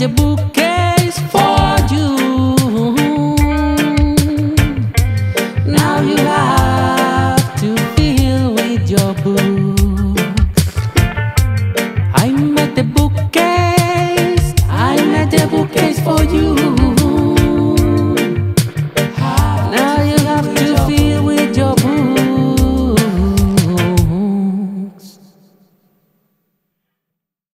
I made